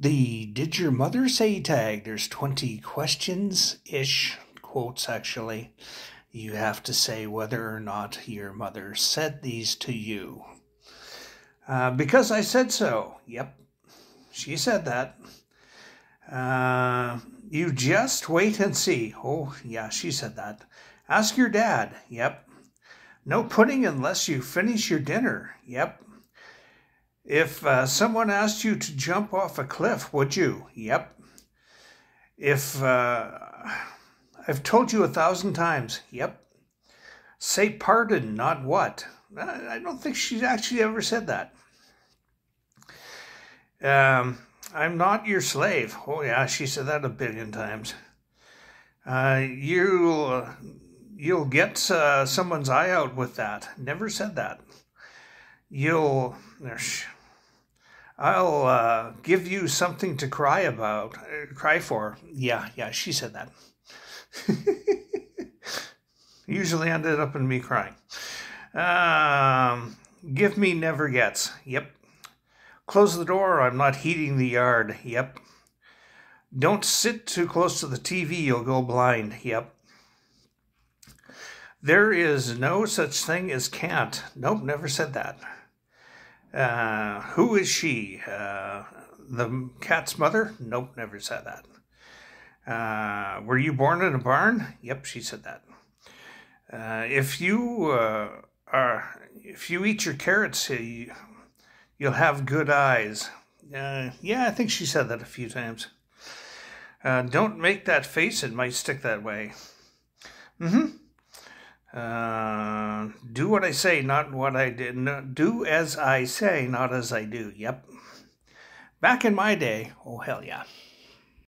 The Did Your Mother Say tag, there's 20 questions ish, quotes actually. You have to say whether or not your mother said these to you. Uh, because I said so. Yep, she said that. Uh, you just wait and see. Oh, yeah, she said that. Ask your dad. Yep. No pudding unless you finish your dinner. Yep. If uh, someone asked you to jump off a cliff, would you? Yep. If uh, I've told you a thousand times, yep. Say pardon, not what. I don't think she's actually ever said that. Um, I'm not your slave. Oh, yeah, she said that a billion times. Uh, you'll, you'll get uh, someone's eye out with that. Never said that. You'll, I'll uh, give you something to cry about, uh, cry for. Yeah, yeah, she said that. Usually ended up in me crying. Um, give me never gets. Yep. Close the door, I'm not heating the yard. Yep. Don't sit too close to the TV, you'll go blind. Yep. There is no such thing as can't. Nope, never said that. Uh, who is she? Uh, the cat's mother? Nope, never said that. Uh, were you born in a barn? Yep, she said that. Uh, if you uh, are, if you eat your carrots, you, will have good eyes. Uh, yeah, I think she said that a few times. don't make that face; it might stick that way. Mm-hmm. Uh, do what I say, not what I did. No, do as I say, not as I do. Yep. Back in my day, oh hell yeah.